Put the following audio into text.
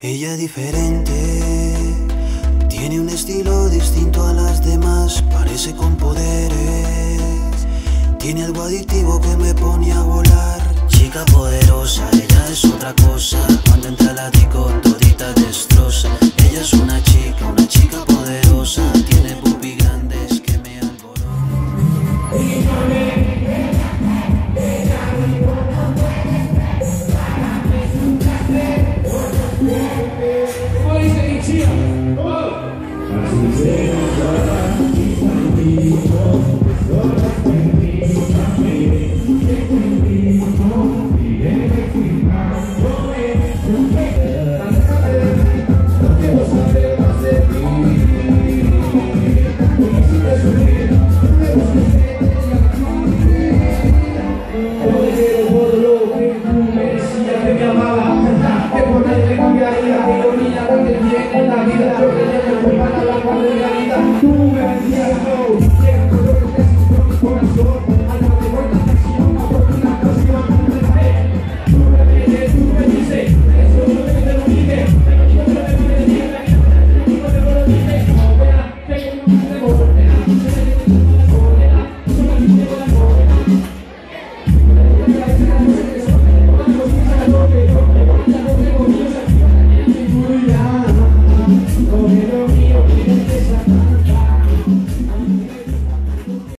Ella es diferente, tiene un estilo distinto a las demás, parece con poderes, tiene algo adictivo que me pone a volar. Chica poderosa, ella es otra cosa, cuando entra la disco todita destroza. Ella es una Vamos aí, Felicinha. Vamos.